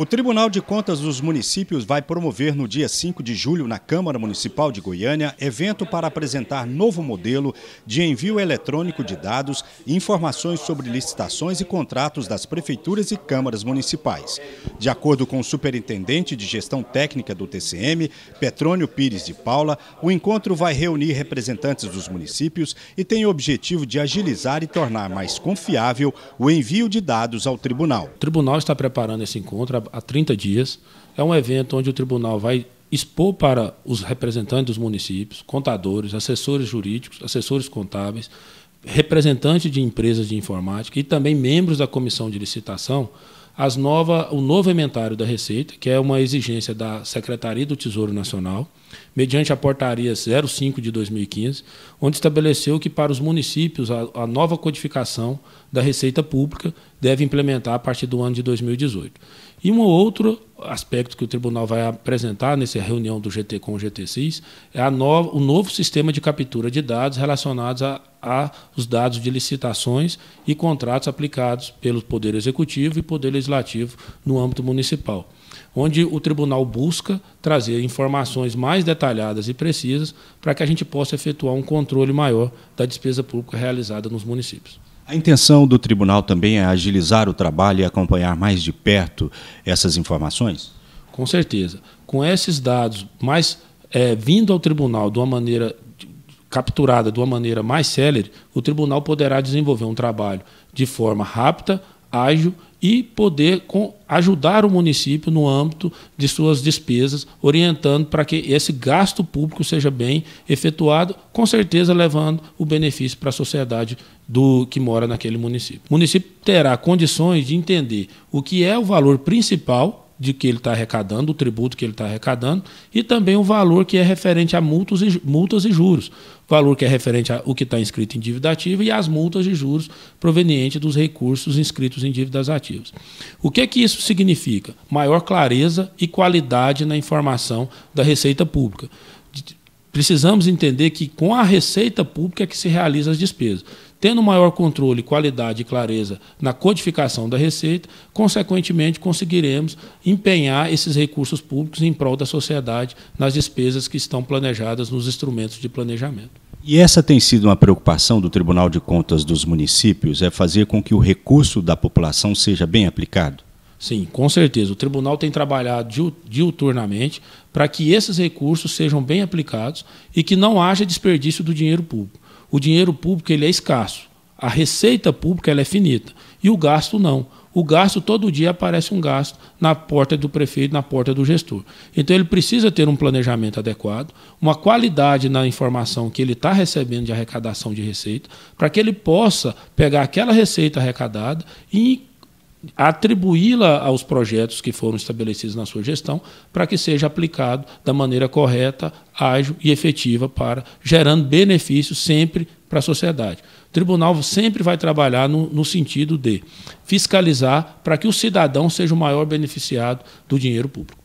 O Tribunal de Contas dos Municípios vai promover no dia 5 de julho, na Câmara Municipal de Goiânia, evento para apresentar novo modelo de envio eletrônico de dados e informações sobre licitações e contratos das prefeituras e câmaras municipais. De acordo com o superintendente de gestão técnica do TCM, Petrônio Pires de Paula, o encontro vai reunir representantes dos municípios e tem o objetivo de agilizar e tornar mais confiável o envio de dados ao tribunal. O tribunal está preparando esse encontro há 30 dias. É um evento onde o tribunal vai expor para os representantes dos municípios, contadores, assessores jurídicos, assessores contábeis, representantes de empresas de informática e também membros da comissão de licitação, as nova, o novo inventário da Receita, que é uma exigência da Secretaria do Tesouro Nacional, mediante a portaria 05 de 2015, onde estabeleceu que para os municípios a, a nova codificação da Receita Pública deve implementar a partir do ano de 2018. E um outro aspecto que o tribunal vai apresentar nessa reunião do GT com o GT6 é no, o novo sistema de captura de dados relacionados a, a os dados de licitações e contratos aplicados pelo Poder Executivo e Poder Legislativo no âmbito municipal onde o tribunal busca trazer informações mais detalhadas e precisas para que a gente possa efetuar um controle maior da despesa pública realizada nos municípios. A intenção do tribunal também é agilizar o trabalho e acompanhar mais de perto essas informações? Com certeza. Com esses dados mais é, vindo ao tribunal de uma maneira capturada de uma maneira mais célere, o tribunal poderá desenvolver um trabalho de forma rápida, ágil e poder com, ajudar o município no âmbito de suas despesas, orientando para que esse gasto público seja bem efetuado, com certeza levando o benefício para a sociedade do que mora naquele município. O município terá condições de entender o que é o valor principal de que ele está arrecadando, o tributo que ele está arrecadando, e também o valor que é referente a multas e, multas e juros, valor que é referente ao que está inscrito em dívida ativa e as multas de juros provenientes dos recursos inscritos em dívidas ativas. O que, é que isso significa? Maior clareza e qualidade na informação da Receita Pública. Precisamos entender que com a Receita Pública é que se realizam as despesas. Tendo maior controle, qualidade e clareza na codificação da receita, consequentemente conseguiremos empenhar esses recursos públicos em prol da sociedade nas despesas que estão planejadas nos instrumentos de planejamento. E essa tem sido uma preocupação do Tribunal de Contas dos municípios, é fazer com que o recurso da população seja bem aplicado? Sim, com certeza. O tribunal tem trabalhado diuturnamente para que esses recursos sejam bem aplicados e que não haja desperdício do dinheiro público. O dinheiro público ele é escasso. A receita pública ela é finita. E o gasto não. O gasto, todo dia aparece um gasto na porta do prefeito, na porta do gestor. Então ele precisa ter um planejamento adequado, uma qualidade na informação que ele está recebendo de arrecadação de receita, para que ele possa pegar aquela receita arrecadada e atribuí-la aos projetos que foram estabelecidos na sua gestão, para que seja aplicado da maneira correta, ágil e efetiva para gerando benefícios sempre para a sociedade. O tribunal sempre vai trabalhar no, no sentido de fiscalizar para que o cidadão seja o maior beneficiado do dinheiro público.